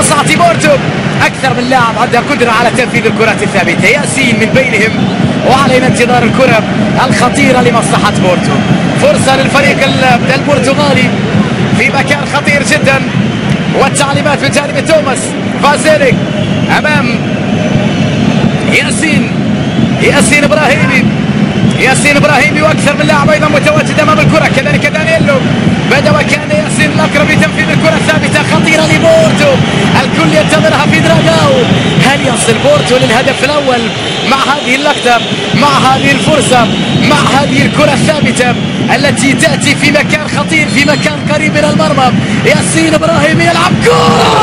دلوقتي بورتو. أكثر من لاعب عنده قدرة على تنفيذ الكرات الثابتة. ياسين من بينهم وعلينا انتظار الكرة الخطيرة لمصلحة بورتو. فرصة للفريق البرتغالي في مكان خطير جدا. والتعليمات من جانب توماس فازيليك أمام ياسين. ياسين إبراهيمي. ياسين ابراهيمي وأكثر من لاعب أيضا متواجد أمام الكرة. كذلك دانييلو. بدأ وكان ياسين الأقرب لتنفيذ الكرة الثابتة. خطيرة لبورتو. الكل ينتظرها في دراغاو هل يصل بورتو للهدف الأول مع هذه اللقطة مع هذه الفرصة مع هذه الكرة الثابتة التي تأتي في مكان خطير في مكان قريب من المرمى؟ ياسين ابراهيمي يلعب كرة!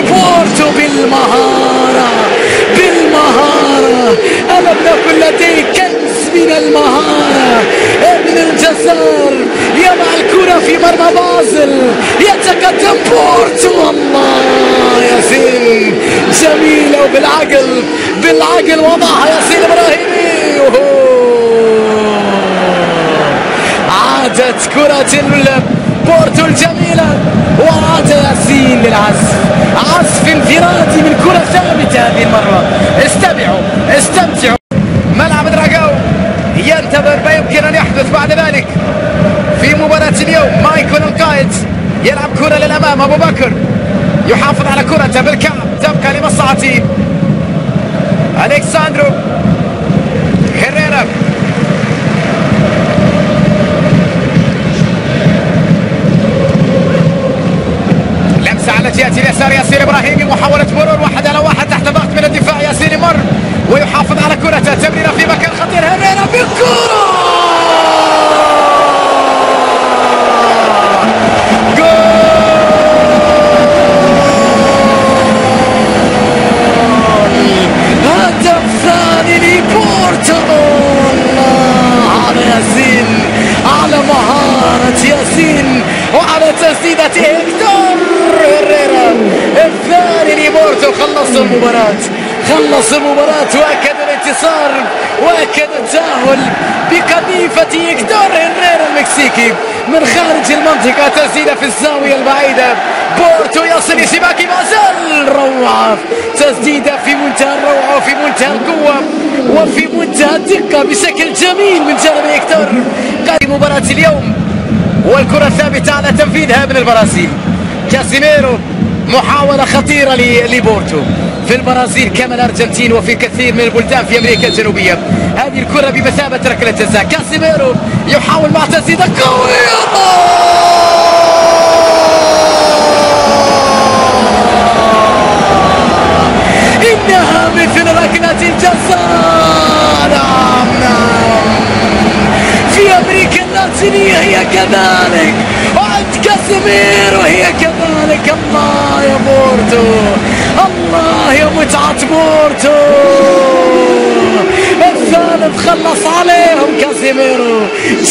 بورتو بالمهارة بالمهارة. الم نكن لديه كنز من المهارة. ابن الجزار يضع الكرة في مرمى بازل. يتقدم بورتو. الله ياسين جميله وبالعقل بالعقل وضعها ياسين ابراهيمي عادت كرة بورتو الجميلة وعاد ياسين للعزف ثابتة هذه المرة. استمعوا استمتعوا. ملعب دراغاو ينتظر ما يمكن أن يحدث بعد ذلك. في مباراة اليوم مايكل القائد يلعب كرة للأمام أبو بكر يحافظ على كرته بالكعب تبقى لمصلحة ألكساندرو ياسين على مهارة ياسين وعلى تسديدة هيكتور هيريرا. الثاني لبورتو خلص المباراة. خلص المباراة وأكد الانتصار وأكد التأهل بقذيفة هيكتور هيريرا المكسيكي. من خارج المنطقة تسديدة في الزاوية البعيدة بورتو بازل روعة تسديدة في منتهى الروعة وفي منتهى القوة وفي منتهى الدقة بشكل جميل من جانب هيكتور قادم مباراة اليوم والكرة الثابتة على تنفيذها من البرازيل. كاسيميرو محاولة خطيرة لبورتو. في البرازيل كما الأرجنتين وفي كثير من البلدان في أمريكا الجنوبية. هذه الكرة بمثابة ركلة جزاء. كاسيميرو يحاول مع تسديدة قوية. كذلك. وعند كاسيميرو هي كذلك. الله يا بورتو. الله يا متعة بورتو. الثالث خلص عليهم كاسيميرو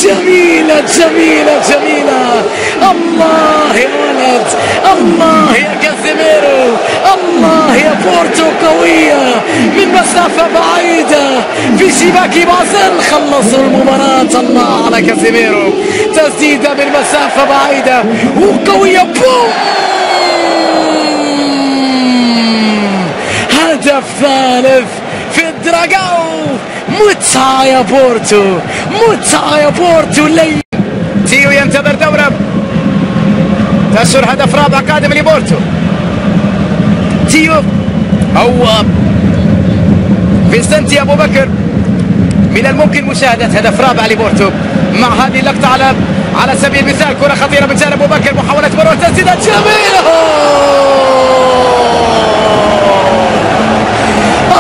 جميلة جميلة جميلة. الله يا ولد. الله يا كاسيميرو الله يا بورتو قوية من مسافة بعيدة. في شباك بازل خلصوا المباراة. الله على كاسيميرو. تسديدة من مسافة بعيدة. وقوية بوم هدف ثالث في الدراغاو متعة يا بورتو. متعة يا بورتو. لي تيو ينتظر دوره. تسر هدف رابع قادم لبورتو. تيو. أو فينسنتي أبو بكر. من الممكن مشاهدة هدف رابع لبورتو. مع هذه اللقطة على على سبيل المثال كرة خطيرة من جانب أبو بكر. محاولة مرور تسديدة. جميلة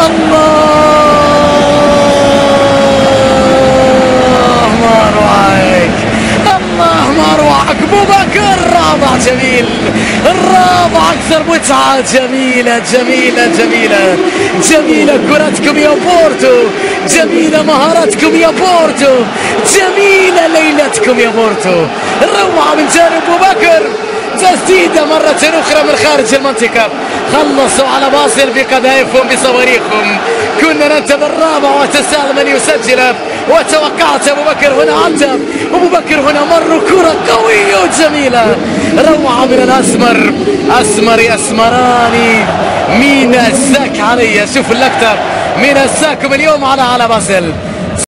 الله. ما روعك الله ما روعك أبو بكر. رابع جميل. الرابع أكثر متعة. جميلة جميلة جميلة. جميلة كرتكم يا بورتو. جميلة مهارتكم يا بورتو. جميلة ليلتكم يا بورتو. روعة من جانب أبو بكر. تسديدة مرة أخرى من خارج المنطقة. خلصوا على باصل بقذائفهم بصواريخهم كنا ننتظر الرابع وتسال من يسجل. وتوقعت أبو بكر هنا عتب أبو بكر هنا مر كرة قوية وجميلة. روعة من الأسمر أسمر أسمراني مين الساك علي؟ شوف اللقطة مين الساكم اليوم على على باسل؟